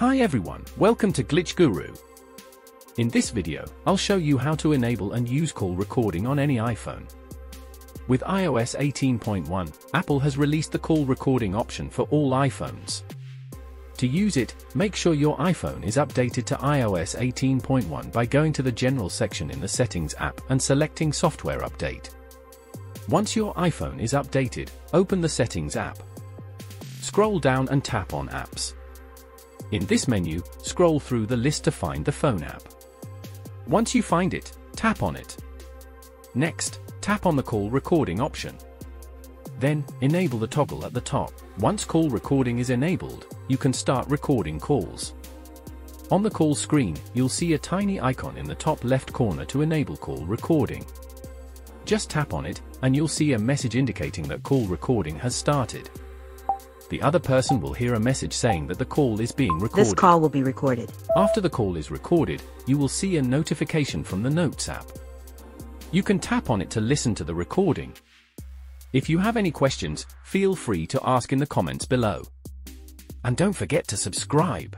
Hi everyone, welcome to Glitch Guru. In this video, I'll show you how to enable and use call recording on any iPhone. With iOS 18.1, Apple has released the call recording option for all iPhones. To use it, make sure your iPhone is updated to iOS 18.1 by going to the General section in the Settings app and selecting Software Update. Once your iPhone is updated, open the Settings app. Scroll down and tap on Apps. In this menu, scroll through the list to find the phone app. Once you find it, tap on it. Next, tap on the call recording option. Then, enable the toggle at the top. Once call recording is enabled, you can start recording calls. On the call screen, you'll see a tiny icon in the top left corner to enable call recording. Just tap on it, and you'll see a message indicating that call recording has started. The other person will hear a message saying that the call is being recorded. This call will be recorded. After the call is recorded, you will see a notification from the Notes app. You can tap on it to listen to the recording. If you have any questions, feel free to ask in the comments below. And don't forget to subscribe.